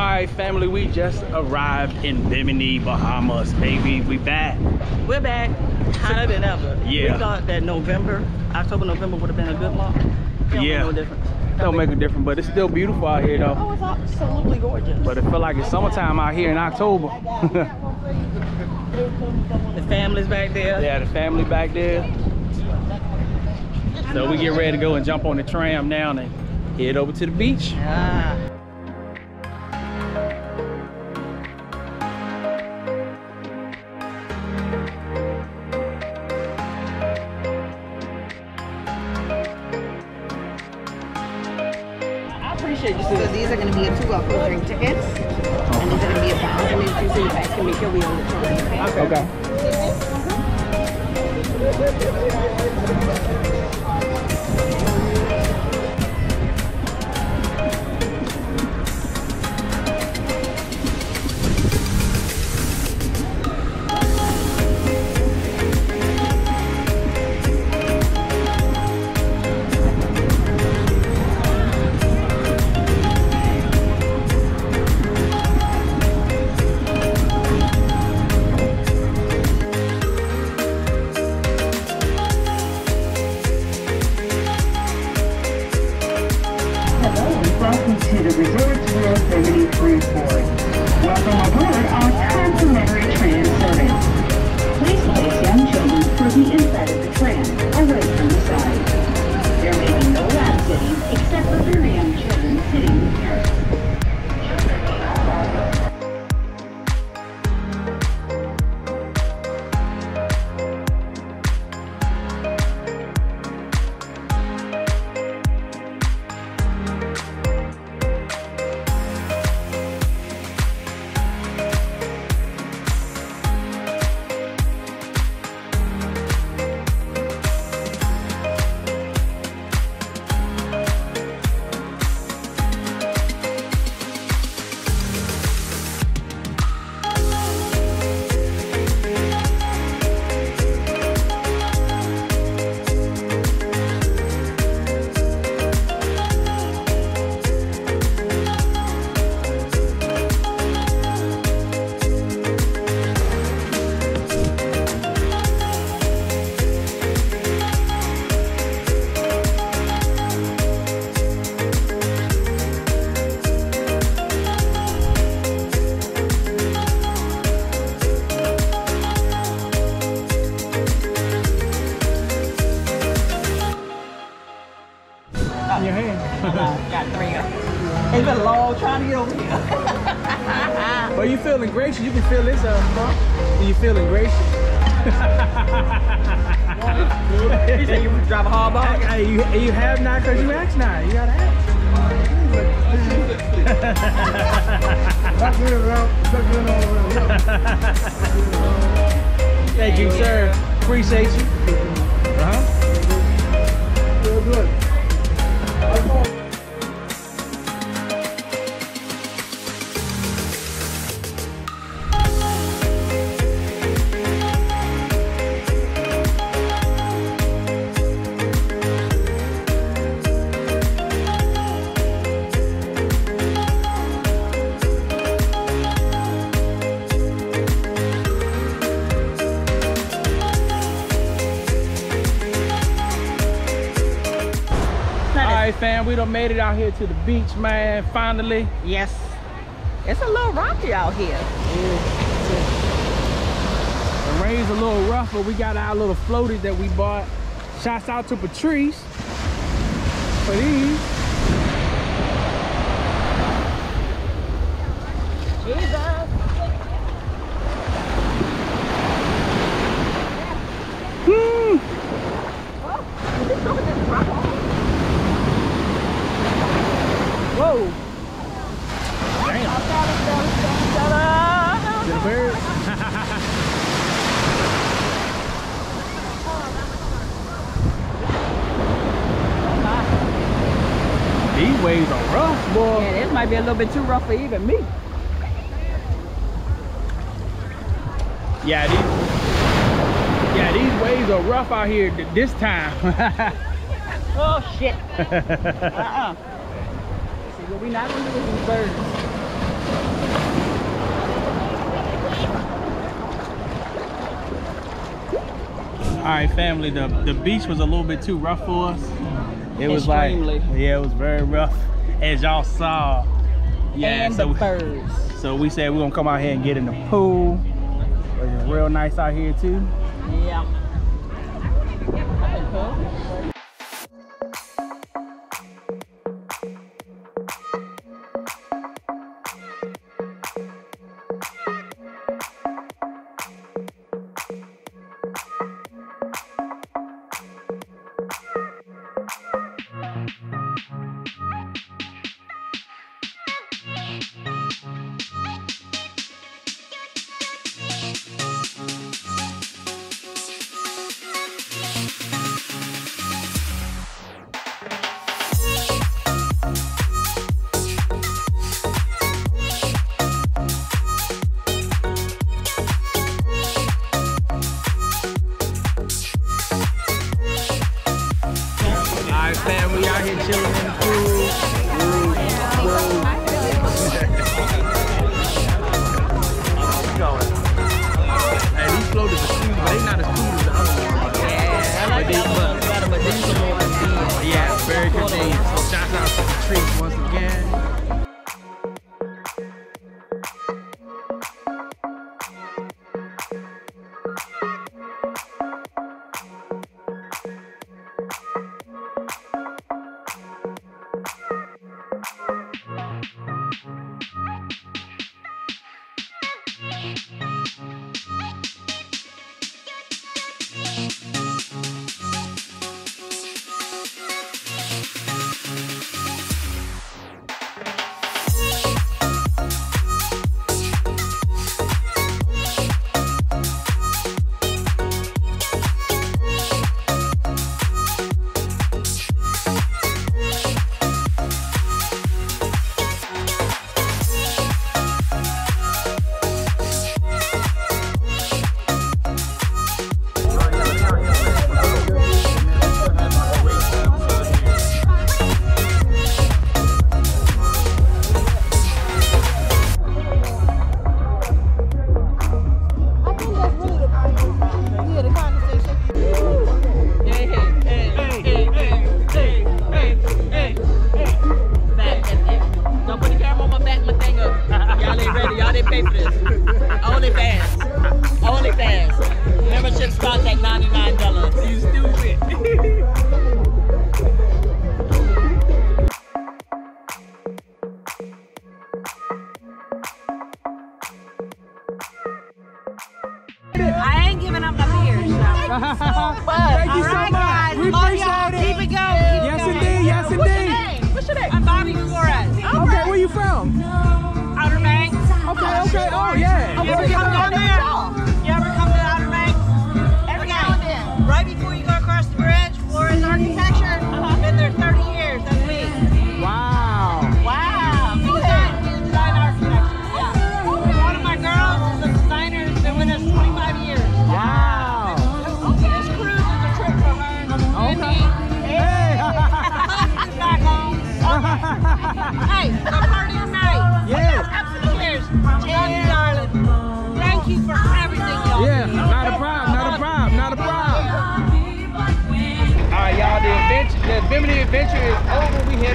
right, family, we just arrived in Bimini, Bahamas, baby. We back. We're back hotter than ever. Yeah. We thought that November, October, November would have been a good month. It don't Yeah. Make no difference. Don't make a difference, but it's still beautiful out here, though. Oh, it's absolutely gorgeous. But it feel like it's summertime out here in October. the family's back there. yeah, the family back there. So we get ready to go and jump on the tram now and head over to the beach. Ah. Georgia 3340. Feeling gracious, you can feel this up, huh? You feeling gracious. you you drive a hard ball? Hey, you, you have not because you asked not. You gotta ask. Thank you, sir. Appreciate you. Uh-huh. All done made it out here to the beach, man, finally. Yes. It's a little rocky out here. Yeah. The rain's a little rough, but we got our little floaties that we bought. Shouts out to Patrice for these. Jesus. These waves are rough, boy. Yeah, this might be a little bit too rough for even me. Yeah, these, yeah, these waves are rough out here this time. oh, shit. uh-uh. See, what we not going to do is birds. All right, family, the, the beach was a little bit too rough for us. It was Extremely. like, yeah, it was very rough, as y'all saw. Yeah, and so the birds. We, so we said we're gonna come out here and get in the pool. It's real nice out here too. Yeah. chilling in the pool. Woo, woo. Hey, these floaters are cool, but they not as cool as the other ones. Yeah, I like but that one better, but these are more. Yeah, very convenient. So shout out to the trees once again.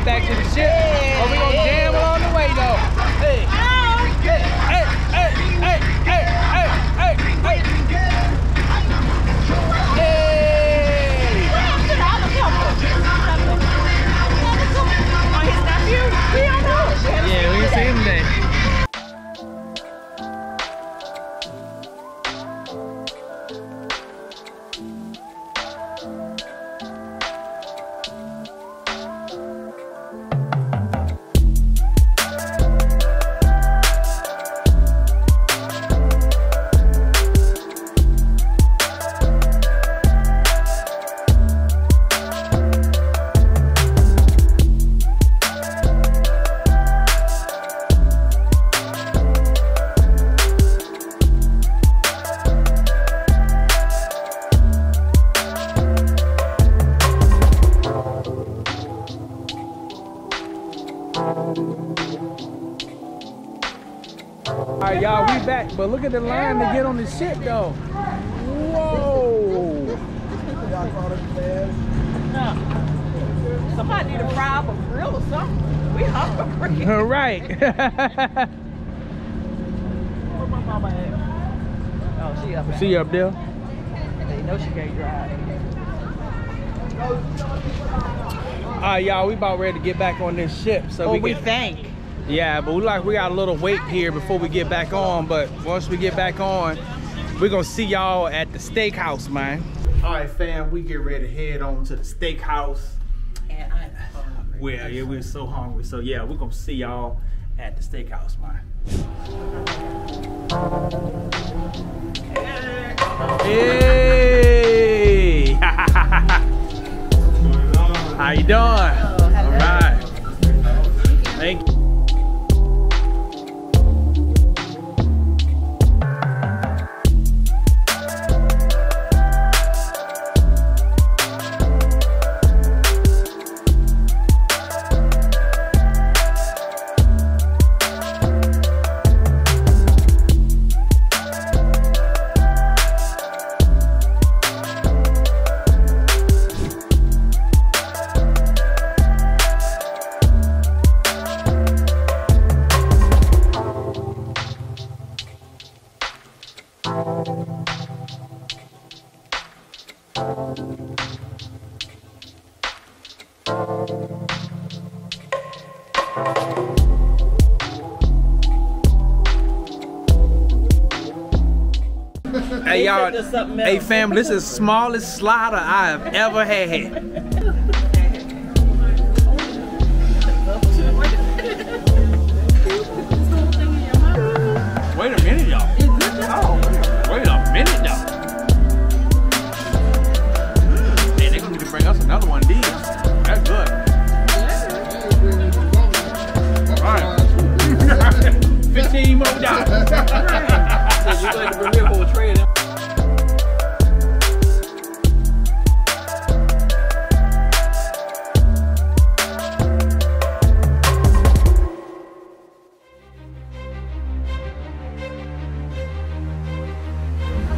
get back to the ship, we gonna back, but look at the line to get on the ship, though. Whoa! Somebody need to fry up a grill or something. We hungry. All right. Where my mama at? Oh, she up there. Up there? They know she can't drive. All right, y'all, we about ready to get back on this ship. So oh, we, we think yeah, but we like we got a little wait here before we get back on. But once we get back on, we're gonna see y'all at the steakhouse, man. All right, fam, we get ready to head on to the steakhouse. And I'm hungry. Well, yeah, we're so hungry. So yeah, we're gonna see y'all at the steakhouse, man. Hey! How you doing? Oh, All right. Thank you. Hey y'all, said there's something hey fam, this is smallest slider I have ever had.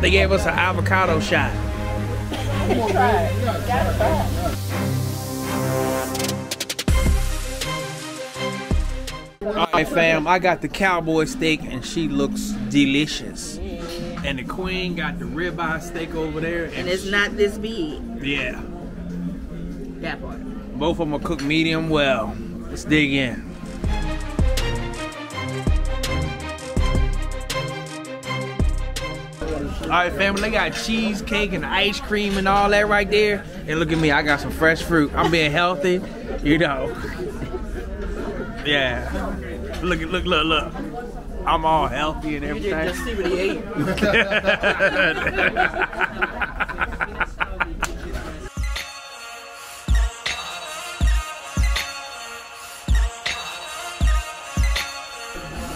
They gave us an avocado shot. All right, fam. I got the cowboy steak, and she looks delicious. And the queen got the ribeye steak over there, And it's not this big. yeah, That part. both of them are cooked medium well. Let's dig in. All right, family, they got cheesecake and ice cream and all that right there. And look at me, I got some fresh fruit. I'm being healthy, you know. Yeah. Look, look, look, look. I'm all healthy and everything. just, just see what he ate.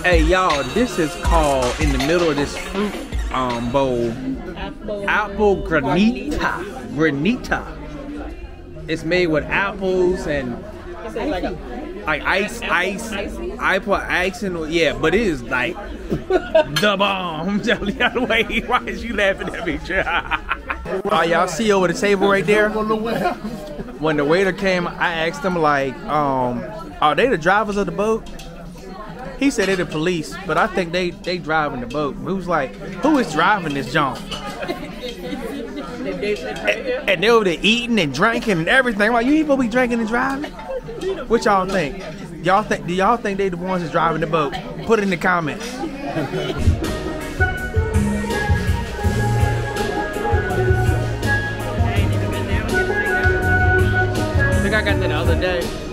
Hey y'all, this is called in the middle of this fruit um, bowl, Apple. apple granita. Granita. It's made with apples and like a, like ice, Apple ice. icy? I put ice in, yeah, but it is like the bomb. Jelly, wait, why is you laughing at me? oh, y'all see over the table right there? When the waiter came, I asked him like, um, are they the drivers of the boat? He said they're the police, but I think they they driving the boat. We was like, who is driving this junk? they, And they over there eating and drinking and everything. Like, you to be drinking and driving? What y'all think? Y'all think? Do y'all think they the ones that's driving the boat? Put it in the comments. I think I got that the other day.